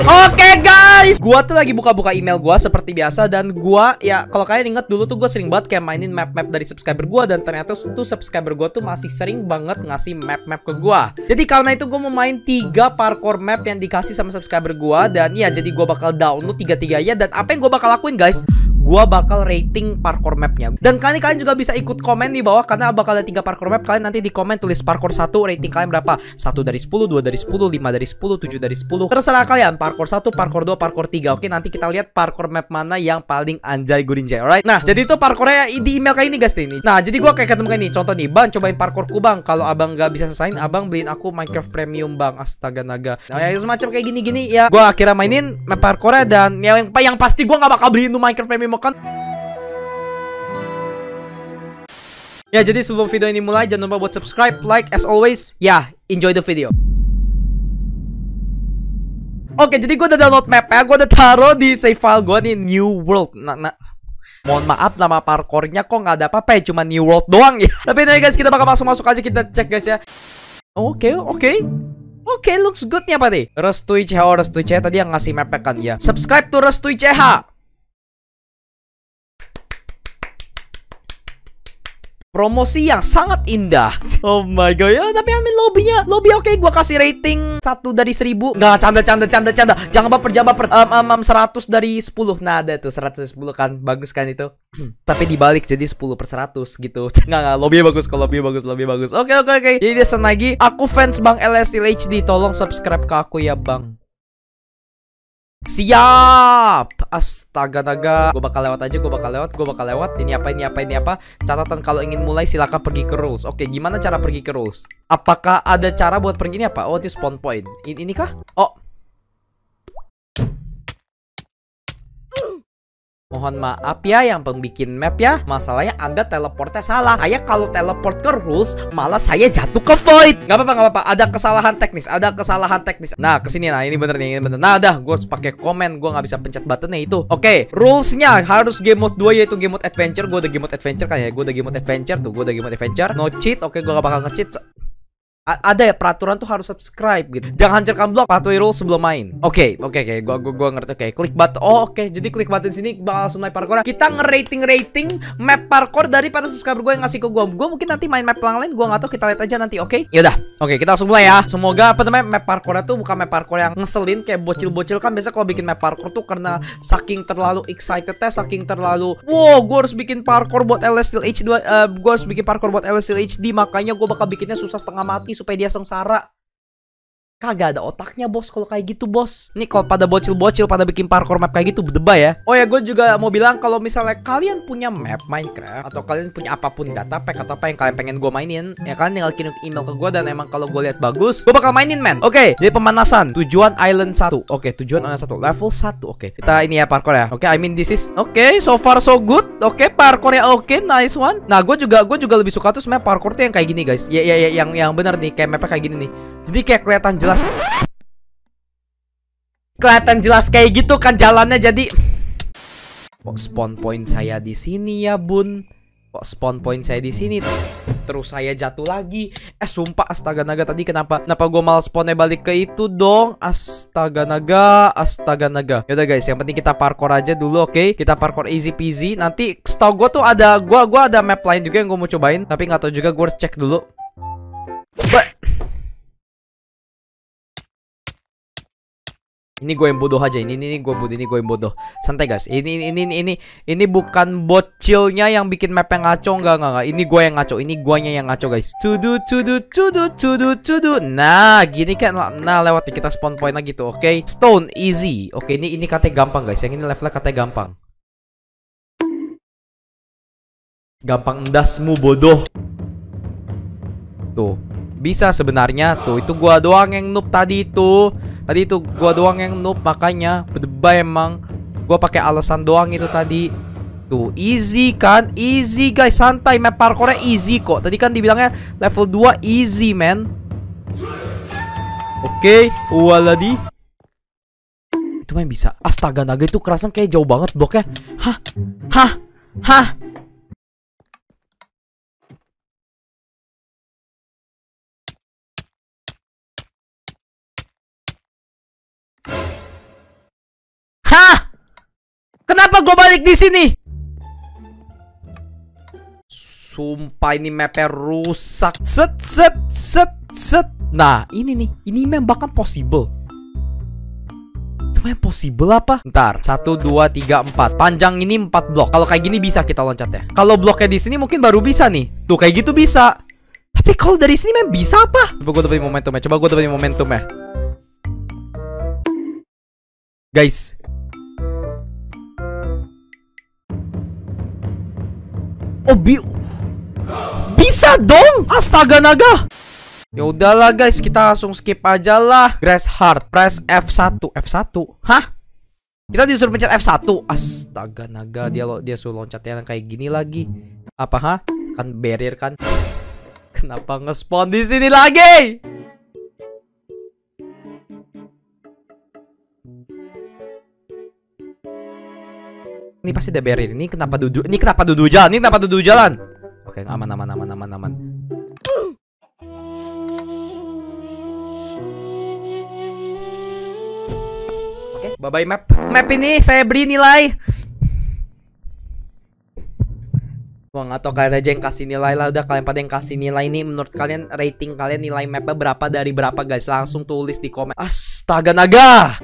Oke guys, gua tuh lagi buka-buka email gua seperti biasa dan gua ya kalau kalian inget dulu tuh gua sering banget kayak mainin map-map dari subscriber gua dan ternyata tuh subscriber gua tuh masih sering banget ngasih map-map ke gua. Jadi karena itu gua mau main tiga parkour map yang dikasih sama subscriber gua dan ya jadi gua bakal download tiga-tiganya dan apa yang gua bakal lakuin guys? Gua bakal rating parkour mapnya. Dan kalian kalian juga bisa ikut komen di bawah karena bakal ada tiga parkour map kalian nanti di komen tulis parkour satu rating kalian berapa? Satu dari 10 dua dari 10 lima dari 10 tujuh dari 10 terserah kalian parkour satu parkour dua parkour tiga. Oke nanti kita lihat parkour map mana yang paling anjay gurinjay alright? Nah jadi itu parkournya di email kayak ini guys ini. Nah jadi gua kayak ketemu kayak ini. Contoh nih bang cobain parkourku bang. Kalau abang nggak bisa selesaiin abang beliin aku Minecraft Premium bang. Astaga naga. Nah ya semacam kayak gini-gini ya. Gua akhirnya mainin map parkournya dan yang yang pasti gua nggak bakal beliin Minecraft Premium kan Ya jadi sebelum video ini mulai jangan lupa buat subscribe, like as always. Ya, enjoy the video. Oke, jadi gue udah download map ya, gue udah taruh di save file gue nih New World. Nah, nah. Mohon maaf nama parkournya kok nggak ada apa-apa ya, cuma New World doang ya. Tapi ini guys, kita bakal masuk-masuk aja kita cek guys ya. Oke, okay, oke. Okay. Oke, okay, looks good nih apa nih? Restui CH, oh, Restui CH tadi yang ngasih map kan ya. Subscribe to Restui CH. Promosi yang sangat indah. Oh my god, ya tapi amin lobbynya, lobby oke, okay, gua kasih rating satu dari seribu. Nggak canda canda canda canda, jangan baper jangan baper. Um, um, um, 100 dari 10 Nah ada tuh 110 kan, bagus kan itu. tapi dibalik jadi 10 per 100 gitu. Nggak nggak, lobby bagus, kalau lobby bagus, lobby bagus. Oke okay, oke okay, oke. Jadi dia lagi, aku fans Bang LSL HD, tolong subscribe ke aku ya Bang. Siap! Astaga naga. Gue bakal lewat aja Gue bakal lewat Gue bakal lewat. Ini apa ini apa ini apa? Catatan kalau ingin mulai silakan pergi ke rules. Oke gimana cara pergi ke rules? Apakah ada cara buat pergi ini apa? Oh ini spawn point. Ini, ini kah? Oh Mohon maaf ya yang pembikin map ya. Masalahnya anda teleportnya salah. Saya kalau teleport ke rules Malah saya jatuh ke void. Gak apa-apa gak apa-apa. Ada kesalahan teknis Ada kesalahan teknis. Nah ke sini nah ini bener nih ini bener. Nah dah. Gue harus pakai komen Gue gak bisa pencet buttonnya itu. Oke okay, rulesnya. Harus game mode 2 yaitu game mode adventure. Gue udah game mode adventure kan ya? Gue udah game mode adventure tuh. Gue udah game mode adventure. No cheat. Oke okay, gue gak bakal nge-cheat ada ya peraturan tuh harus subscribe gitu. Jangan hancurkan blok, patuhi rule sebelum main. Oke, okay, oke, okay, oke. Okay. Gua, gua, gua ngerti. Oke, okay. klik button. Oh, oke. Okay. Jadi klik button sini bakal langsung naik parkour. Kita ngerating rating map parkour daripada subscriber gue yang ngasih ke gue. Gue mungkin nanti main map yang lain. Gue nggak tahu. Kita lihat aja nanti. Oke. Okay? Yaudah. Oke, okay, kita langsung mulai ya. Semoga apa namanya map parkournya tuh bukan map parkour yang ngeselin kayak bocil-bocil kan biasa kalau bikin map parkour tuh karena saking terlalu excited saking terlalu wow, gue harus bikin parkour buat LSL HD. Uh, gue harus bikin parkour buat LSL HD makanya gue bakal bikinnya susah setengah mati supaya dia sengsara Kagak ada otaknya bos. Kalau kayak gitu bos. Nih kalau pada bocil-bocil pada bikin parkour map kayak gitu berdeba ya. Oh ya gue juga mau bilang kalau misalnya kalian punya map Minecraft Atau kalian punya apa pun data pack atau apa yang kalian pengen gue mainin Ya kalian tinggal kirim email ke gue dan emang kalau gue lihat bagus Gue bakal mainin man Oke okay, jadi pemanasan. Tujuan island 1 Oke okay, tujuan island 1 Level 1 Oke. Okay. kita ini ya parkour ya. Oke okay, I mean this is Oke okay, so far so good. Oke okay, parkour ya oke okay, nice one. Nah gue juga gue juga lebih suka tuh sebenarnya parkour tuh yang kayak gini guys. Ya ya ya yang yang benar nih kayak mapnya kayak gini nih. Jadi kayak kelihatan jelas jelas. Kelihatan jelas kayak gitu kan jalannya jadi. Kok spawn point saya di sini ya bun? Kok spawn point saya di sini? Terus saya jatuh lagi. Eh sumpah astaga naga tadi kenapa kenapa gue malah spawnnya balik ke itu dong? Astaga naga astaga naga. Yaudah guys yang penting kita parkour aja dulu oke? Okay? kita parkour easy peasy. Nanti setahu gue tuh ada gue gua ada map lain juga yang gue mau cobain. Tapi nggak tahu juga gue harus cek dulu. But Ini gue yang bodoh aja. Ini ini, ini gue bodoh. Ini gue yang bodoh. Santai guys. Ini ini ini ini ini bukan bocilnya yang bikin map yang ngaco enggak enggak enggak. Ini gue yang ngaco. Ini guanya yang ngaco guys. Tudu tudu tudu tudu tudu. Nah, gini kan. Nah, lewat kita spawn point lagi tuh. Oke. Okay? Stone easy. Oke, okay, ini ini katanya gampang guys. Yang ini levelnya katanya gampang. Gampang endasmu bodoh. Tuh. Bisa sebenarnya tuh itu gua doang yang noob tadi itu. Tadi itu gua doang yang noob makanya berdebay emang. Gua pakai alasan doang itu tadi. Tuh easy kan? Easy guys, santai map parkournya easy kok. Tadi kan dibilangnya level 2 easy man. Oke, okay, waladi. Itu main bisa. Astaga naga itu kerasan kayak jauh banget bloknya. Hah? Hah? Hah? Kenapa gue balik di sini? Sumpah ini mapnya rusak. Set set set set. Nah ini nih, ini memang bahkan possible. Itu memang possible apa? Ntar, 1, 2, 3, 4 Panjang ini 4 blok Kalau kayak gini bisa kita loncatnya Kalau bloknya di sini mungkin baru bisa nih Tuh kayak gitu bisa Tapi kalau dari sini memang bisa apa? Coba gue dapetin momentumnya Coba gue dapetin momentumnya Guys Oh bi Bisa dong Astaga naga Ya udahlah guys, kita langsung skip aja lah. Grass hard, press F1. F1? Hah? Kita disuruh pencet F1. Astaga naga, dia lo dia suruh loncat yang kayak gini lagi. Apa ha? Kan barrier kan? Kenapa nge-spawn di sini lagi? Ini pasti ada barrier. Ini kenapa duduk? Ini kenapa duduk jalan? Ini kenapa duduk jalan? Oke, aman aman aman aman aman. Oke, bye bye map. Map ini saya beri nilai. Wah nggak tau kalian aja yang kasih nilai lah Udah kalian pada yang kasih nilai ini Menurut kalian rating kalian nilai mapnya berapa dari berapa guys Langsung tulis di komen Astaga naga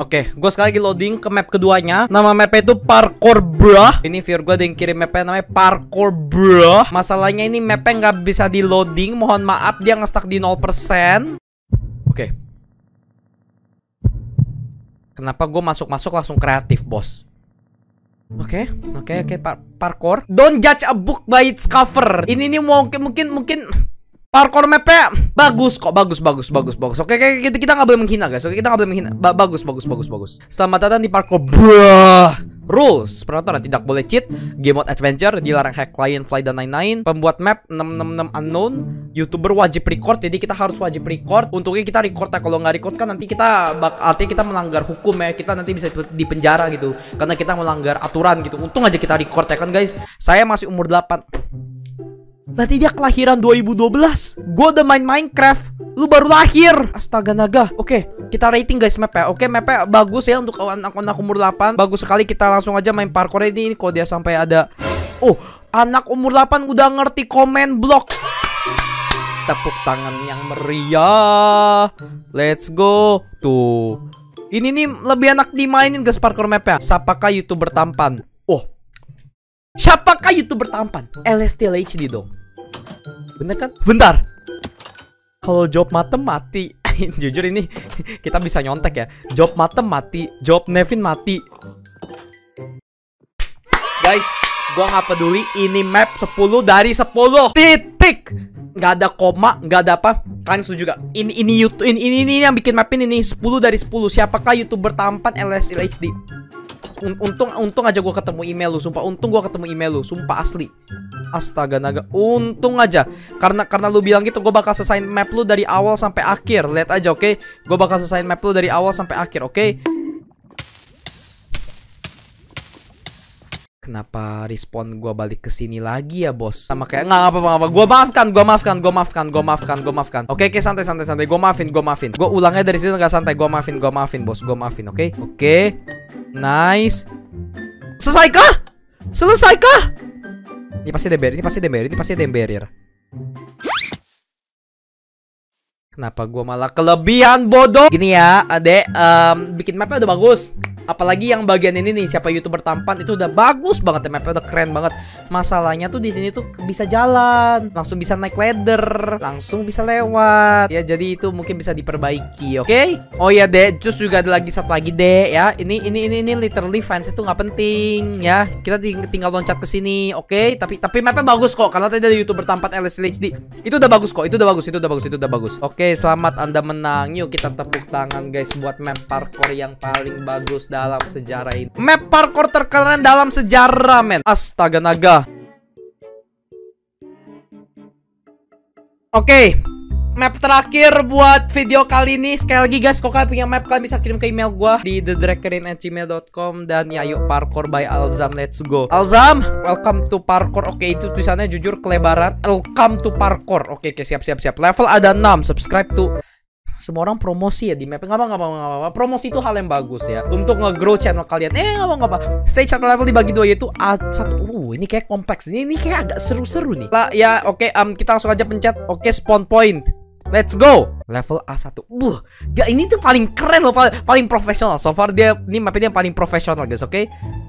Oke, gue sekali lagi loading ke map keduanya. Nama mapnya itu Parkour Bro Ini viewer gue yang kirim mapnya namanya Parkour Bro Masalahnya ini mapnya nggak bisa di loading Mohon maaf dia nge-stuck di 0% Oke. Kenapa gue masuk-masuk langsung kreatif bos? Oke, okay, oke, okay, oke, okay, par parkour. Don't judge a book by its cover. Ini nih mungkin, mungkin, mungkin parkour mapnya bagus kok, bagus, bagus, bagus, bagus. Oke, okay, kita kita nggak boleh menghina guys. Oke, kita nggak boleh menghina. Ba bagus, bagus, bagus, bagus. Selamat datang di parkour. Bruh. Rules Penonton tidak boleh cheat Game mode adventure Dilarang hack client fly dan lain-lain Pembuat map 666 unknown Youtuber wajib record Jadi kita harus wajib record Untungnya kita record ya Kalau nggak record kan nanti kita bak Artinya kita melanggar hukum ya Kita nanti bisa dipenjara gitu Karena kita melanggar aturan gitu Untung aja kita record ya kan guys Saya masih umur 8 Berarti dia kelahiran 2012 Gue udah main Minecraft. Lu baru lahir. Astaga naga. Oke kita rating guys map ya. Oke mapnya bagus ya Untuk anak-anak umur 8 Bagus sekali kita langsung aja main parkour ini, Kalau dia sampai ada. Oh anak umur 8 udah ngerti komen blok. Tepuk tangan yang meriah. Let's go. Tuh. Ini nih lebih enak dimainin guys parkour map ya. Siapakah youtuber tampan? Oh. Siapakah youtuber tampan? LSTL HD dong Bener kan? Bentar. Kalau job matem mati. Jujur ini kita bisa nyontek ya. Job matem mati. Job Nevin mati. Guys gua nggak peduli. Ini map 10 dari 10 titik. Nggak ada koma nggak ada apa. Kalian setuju gak ini ini YouTube ini, ini ini yang bikin map ini nih. 10 dari 10 siapakah youtuber tampan LSL HD untung untung aja gue ketemu email lu sumpah. Untung gue ketemu email lu sumpah asli. Astaga naga. Untung aja. Karena karena lu bilang gitu gue bakal selesai map lu dari awal sampai akhir. Lihat aja oke? Okay? gue bakal selesai map lu dari awal sampai akhir oke? okay? Kenapa respon gue balik ke sini lagi ya bos? Sama kayak nggak apa-apa apa. Gue maafkan, gue maafkan, gue maafkan, gue maafkan, gue maafkan. Oke, oke santai santai santai. Gue maafin, gue maafin. Gue ulangnya dari sini nggak santai. Gue maafin, gue maafin bos. Gue maafin, oke? Okay? Oke. Okay. Nice. Selesai kah? Selesai kah? Ini pasti ada barrier, ini pasti ada barrier, ini pasti ada barrier. Kenapa gua malah kelebihan bodoh? Gini ya, adek, um, bikin mapnya udah bagus. Apalagi yang bagian ini nih, siapa youtuber tampan itu udah bagus banget ya mapnya udah keren banget. Masalahnya tuh di sini tuh bisa jalan, langsung bisa naik ladder, langsung bisa lewat. Ya jadi itu mungkin bisa diperbaiki, oke? Okay? Oh ya deh, terus juga ada lagi satu lagi deh ya. Ini ini ini ini literally fans itu nggak penting ya. Kita tinggal loncat ke sini, oke? Okay? Tapi tapi mapnya bagus kok karena tadi ada youtuber tampan LSLHD. Itu udah bagus kok, itu udah bagus, itu udah bagus, itu udah bagus. Oke, okay, selamat Anda menang. Yuk kita tepuk tangan guys buat map parkour yang paling bagus dalam sejarah ini. Map parkour terkeren dalam sejarah, men. Astaga naga. Oke. Okay. Map terakhir buat video kali ini Sekali lagi guys Kalau kalian punya map Kalian bisa kirim ke email gue Di thedrakerin@gmail.com Dan ya yuk parkour by Alzam Let's go Alzam Welcome to parkour Oke itu tulisannya jujur kelebaran Welcome to parkour Oke oke siap siap siap Level ada 6 Subscribe to semua orang promosi ya di map. Nggak apa, nggak apa, nggak apa. Promosi itu hal yang bagus ya untuk nge-grow channel kalian. Eh, nggak apa, nggak apa. Stage satu level dibagi dua yaitu A1. Uh, ini kayak kompleks. Ini, ini kayak agak seru-seru nih. Lah, ya oke, okay, um, kita langsung aja pencet. Oke, okay, spawn point. Let's go Level A1 Buh Gak ini tuh paling keren loh Paling, paling profesional So far dia Ini mapnya dia paling profesional guys Oke okay?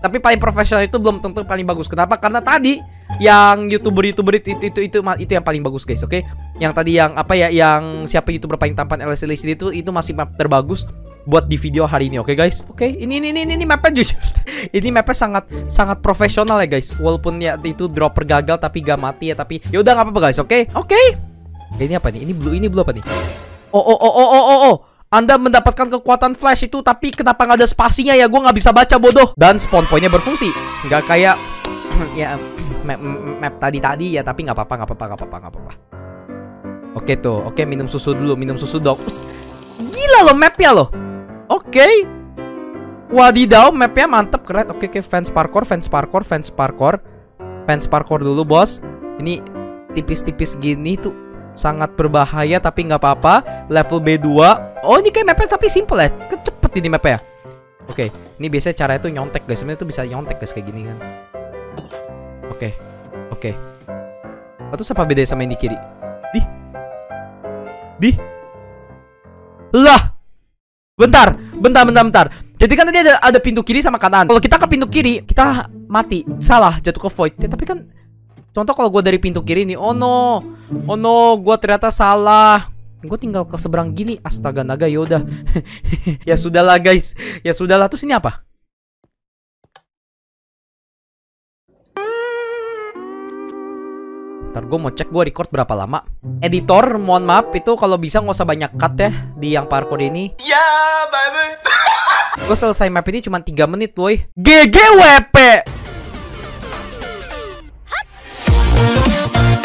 Tapi paling profesional itu belum tentu paling bagus Kenapa? Karena tadi Yang youtuber-youtuber itu, itu, itu, itu, itu yang paling bagus guys Oke okay? Yang tadi yang Apa ya Yang siapa youtuber paling tampan LCD itu Itu masih map terbagus buat di video hari ini oke okay, guys oke okay, ini ini ini ini mapnya jujur ini mapnya sangat sangat profesional ya guys walaupun ya itu dropper gagal tapi gak mati ya tapi ya udah nggak apa-apa guys oke okay? oke okay ini apa nih? Ini blue, ini blue apa nih? Oh, oh, oh, oh, oh, oh, oh. Anda mendapatkan kekuatan flash itu, tapi kenapa nggak ada spasinya ya? Gue nggak bisa baca bodoh. Dan spawn pointnya berfungsi, nggak kayak ya map, map tadi tadi ya. Tapi nggak apa-apa, nggak apa-apa, nggak apa-apa, nggak apa-apa. Oke tuh, oke minum susu dulu, minum susu dong. Gila loh mapnya loh. Oke. Wadidaw, mapnya mantep, keren. Oke, oke, fans parkour, fans parkour, fans parkour, fans parkour dulu bos. Ini tipis-tipis gini tuh sangat berbahaya tapi nggak apa-apa. Level B2 oh ini kayak mapnya tapi simple ya. Cepet ini mapnya oke okay. ini biasanya cara itu nyontek guys. Sebenarnya itu bisa nyontek guys kayak gini kan. Oke okay. oke. Okay. Oh, terus apa bedanya sama ini kiri? Di? Di? Lah! Bentar bentar bentar bentar. Jadi kan tadi ada ada pintu kiri sama kanan. Kalau kita ke pintu kiri kita mati. Salah jatuh ke void. Ya, tapi kan Contoh kalau gue dari pintu kiri nih, oh no, oh no, gue ternyata salah. Gue tinggal ke seberang gini, astaga naga yaudah. ya sudahlah guys, ya sudahlah. Terus ini apa? Ntar gue mau cek gue record berapa lama Editor, mohon maaf Itu kalau bisa nggak usah banyak cut ya Di yang parkour ini Ya, yeah, baby Gue selesai map ini cuma 3 menit, boy GGWP Thank you.